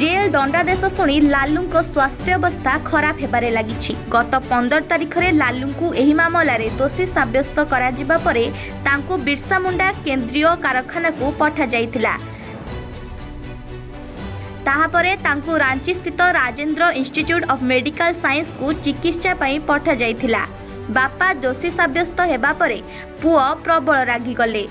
Jail ଦଣ୍ଡାଦେଶ ଶୁଣି ଲାଲୁଙ୍କ ସ୍ୱାସ୍ଥ୍ୟାବସ୍ଥା ଖରାପ ହେବାରେ ଲାଗିଛି ଗତ ପନ୍ଦର ତାରିଖରେ ଲାଲୁଙ୍କୁ ଏହି ମାମଲାରେ ଦୋଷୀ ସାବ୍ୟସ୍ତ କରାଯିବା ପରେ ତାଙ୍କୁ ବିର୍ସା ମୁଣ୍ଡା କେନ୍ଦ୍ରୀୟ କାରଖାନାକୁ ପଠାଯାଇଥିଲା। ତାହାପରେ ତାଙ୍କୁ ରାଞ୍ଚିସ୍ଥିତ ରାଜେନ୍ଦ୍ର ଇନଷ୍ଟିଚ୍ୟୁଟ୍ ଅଫ୍ ମେଡିକାଲ ସାଇନ୍ସକୁ ଚିକିତ୍ସା ପାଇଁ ପଠାଯାଇଥିଲା। ବାପା ଦୋଷୀ ସାବ୍ୟସ୍ତ ହେବା ପରେ ପୁଅ ପ୍ରବଳ ରାଗିଗଲେ।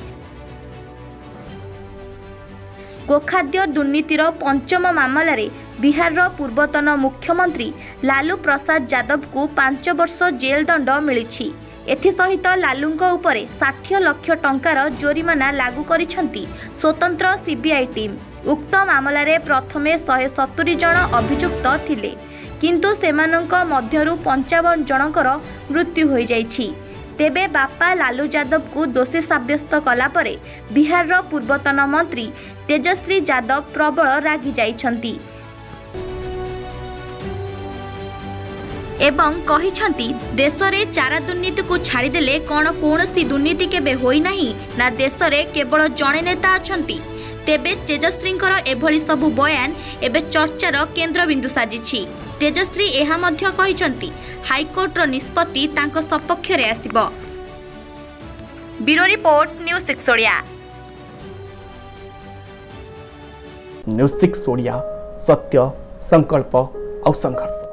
ଗୋଖାଦ୍ୟ ଦୁର୍ନୀତିର ପଞ୍ଚମ ମାମଲାରେ ବିହାରର ପୂର୍ବତନ ମୁଖ୍ୟମନ୍ତ୍ରୀ ଲାଲୁ ପ୍ରସାଦ ଯାଦବଙ୍କୁ ପାଞ୍ଚ ବର୍ଷ ଜେଲ୍ ଦଣ୍ଡ ମିଳିଛି। ଏଥିସହିତ ଲାଲୁଙ୍କ ଉପରେ ଷାଠିଏ ଲକ୍ଷ ଟଙ୍କାର ଜୋରିମାନା ଲାଗୁ କରିଛନ୍ତି ସ୍ୱତନ୍ତ୍ର ସିବିଆଇ ଟିମ୍। ଉକ୍ତ ମାମଲାରେ ପ୍ରଥମେ ଶହେ ସତୁରି ଜଣ ଅଭିଯୁକ୍ତ ଥିଲେ। କିନ୍ତୁ ସେମାନଙ୍କ ମଧ୍ୟରୁ ପଞ୍ଚାବନ ଜଣଙ୍କର ମୃତ୍ୟୁ ହୋଇଯାଇଛି। ତେବେ ବାପା ଲାଲୁ ଯାଦବଙ୍କୁ ଦୋଷୀ ସାବ୍ୟସ୍ତ କଲା ପରେ ବିହାରର ପୂର୍ବତନ ମନ୍ତ୍ରୀ ତେଜଶ୍ରୀ ଯାଦବ ପ୍ରବଳ ରାଗି ଯାଇଛନ୍ତି। ଏବଂ କହିଛନ୍ତି ଦେଶରେ ଚାରା ଦୁର୍ନୀତିକୁ ଛାଡ଼ିଦେଲେ କ'ଣ କୌଣସି ଦୁର୍ନୀତି କେବେ ହୋଇନାହିଁ? ନା ଦେଶରେ କେବଳ ଜଣେ ନେତା ଅଛନ୍ତି? ତେବେ ତେଜଶ୍ରୀଙ୍କର ଏଭଳି ସବୁ ବୟାନ ଏବେ ଚର୍ଚ୍ଚାର କେନ୍ଦ୍ରବିନ୍ଦୁ ସାଜିଛି। ତେଜଶ୍ରୀ ଏହା ମଧ୍ୟ କହିଛନ୍ତି ହାଇକୋର୍ଟର ନିଷ୍ପତ୍ତି ତାଙ୍କ ସପକ୍ଷରେ ଆସିବ। Bureau report news six Odia. News six Odia ସତ୍ୟ ସଂକଳ୍ପ ଆଉ ସଂଘର୍ଷ।